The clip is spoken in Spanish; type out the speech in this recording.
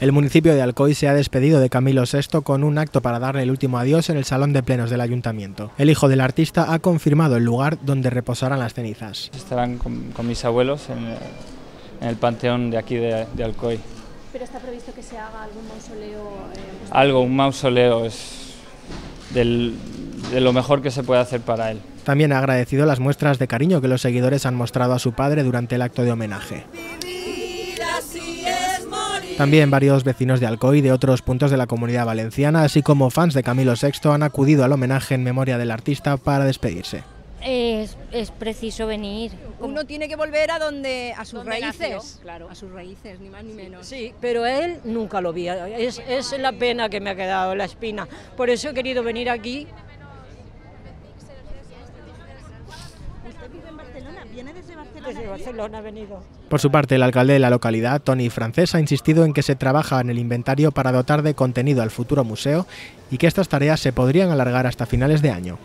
El municipio de Alcoy se ha despedido de Camilo VI con un acto para darle el último adiós en el Salón de Plenos del Ayuntamiento. El hijo del artista ha confirmado el lugar donde reposarán las cenizas. Estarán con, mis abuelos en, el panteón de aquí de, Alcoy. ¿Pero está previsto que se haga algún mausoleo? Eh, Algo, un mausoleo es de lo mejor que se puede hacer para él. También ha agradecido las muestras de cariño que los seguidores han mostrado a su padre durante el acto de homenaje. También varios vecinos de Alcoy y de otros puntos de la comunidad valenciana, así como fans de Camilo VI, han acudido al homenaje en memoria del artista para despedirse. Es, preciso venir. Uno tiene que volver a donde a sus raíces, claro, a sus raíces, ni más ni menos. Sí, pero él nunca lo vi. Es, es la pena que me ha quedado, la espina. Por eso he querido venir aquí Barcelona? ha venido. Por su parte, el alcalde de la localidad, Tony Francés, ha insistido en que se trabaja en el inventario para dotar de contenido al futuro museo y que estas tareas se podrían alargar hasta finales de año.